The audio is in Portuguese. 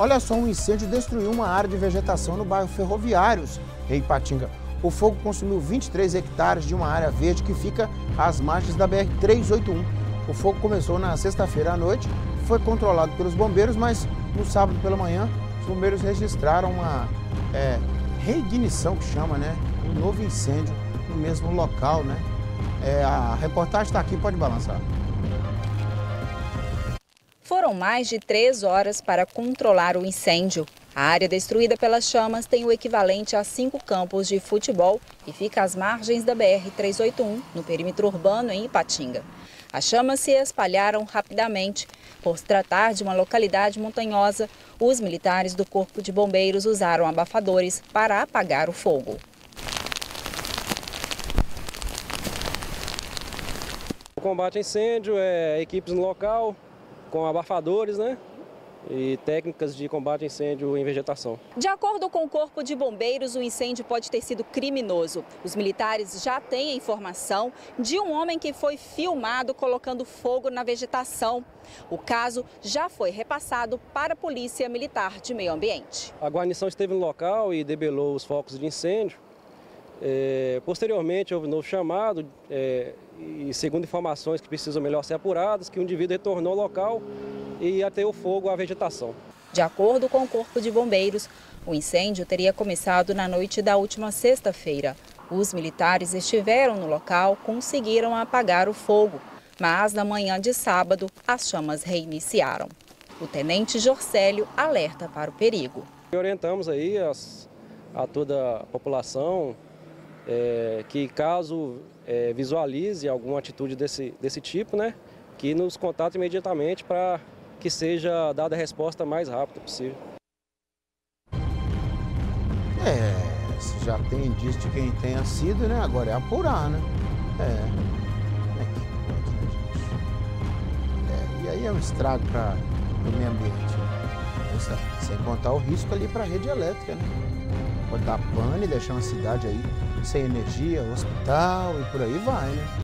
Olha só, um incêndio destruiu uma área de vegetação no bairro Ferroviários, em Ipatinga. O fogo consumiu 23 hectares de uma área verde que fica às margens da BR-381. O fogo começou na sexta-feira à noite, foi controlado pelos bombeiros, mas no sábado pela manhã os bombeiros registraram uma é, reignição, que chama, né? Um novo incêndio no mesmo local, né? É, a reportagem está aqui, pode balançar. Foram mais de três horas para controlar o incêndio. A área destruída pelas chamas tem o equivalente a cinco campos de futebol e fica às margens da BR-381, no perímetro urbano em Ipatinga. As chamas se espalharam rapidamente. Por se tratar de uma localidade montanhosa, os militares do Corpo de Bombeiros usaram abafadores para apagar o fogo. O combate a incêndio é equipes no local, com abafadores, né? E técnicas de combate a incêndio em vegetação. De acordo com o Corpo de Bombeiros, o incêndio pode ter sido criminoso. Os militares já têm a informação de um homem que foi filmado colocando fogo na vegetação. O caso já foi repassado para a Polícia Militar de Meio Ambiente. A guarnição esteve no local e debelou os focos de incêndio. É, posteriormente, houve um novo chamado é, e, segundo informações que precisam melhor ser apuradas, que o indivíduo retornou ao local e ateou fogo à vegetação. De acordo com o Corpo de Bombeiros, o incêndio teria começado na noite da última sexta-feira. Os militares estiveram no local, conseguiram apagar o fogo, mas na manhã de sábado as chamas reiniciaram. O tenente Jorcélio alerta para o perigo. Orientamos aí as, a toda a população é, que caso é, visualize alguma atitude desse, desse tipo, né, que nos contate imediatamente para que seja dada a resposta mais rápida possível. É, se já tem indício de quem tenha sido, né? Agora é apurar, né? É. É né? É, e aí é um estrago para o meio ambiente. Né? Sem contar o risco ali para a rede elétrica, né? Pode dar pane, deixar uma cidade aí sem energia, hospital e por aí vai, né?